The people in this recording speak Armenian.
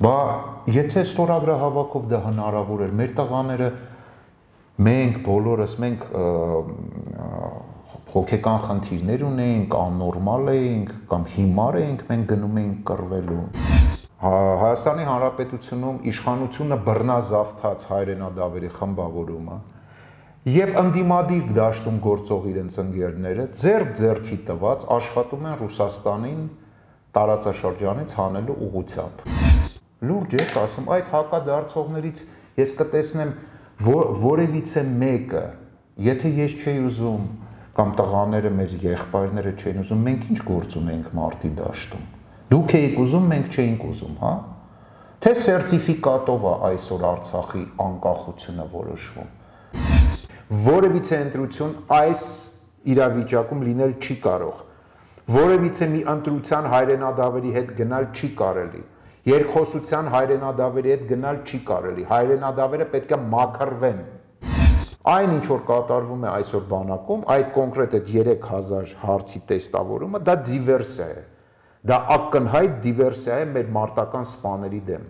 Բա եթե ստորագրահավաքով դա հնարավոր էր, մեր տղաները մենք բոլորս մենք հոգեկան խնդիրներ ունեինք, աննորմալ էինք կամ հիմար էինք, մենք գնում էինք կռվելու։ հա, Հայաստանի Հանրապետությունում իշխանությունը բռնազավթած հայրենադավերի խմբավորումը եւ ընդդիմադիր դաշտում գործող իրենց ընկերները ձերք ձերքի տված աշխատում են Ռուսաստանին տարածաշրջանից հանելու ուղությամբ։ Լուրջ է, ասում, այդ հակադարձողներից ես կտեսնեմ որևիցե մեկը, եթե ես չէի ուզում կամ տղաները մեր եղբայրները չէին ուզում, մենք ինչ գործ ունենք մարտի դաշտում։ Դուք եք ուզում, մենք չէինք ուզում, հա? Թե սերտիֆիկատով է այսօր Արցախի անկախությունը որոշվում։ Որևիցե ընտրություն այս իրավիճակում լինել չի կարող որևիցե մի ընտրության հայրենադավերի հետ գնալ չի կարելի երկխոսության հայրենադավերի հետ գնալ չի կարելի հայրենադավերը պետք է մաքրվեն այն ինչ որ կատարվում է այսօր բանակում այդ կոնկրետ այդ 3000 հարցի տեստավորումը դա դիվերսիա է դա ակնհայտ դիվերսիա է մեր մարտական սպաների դեմ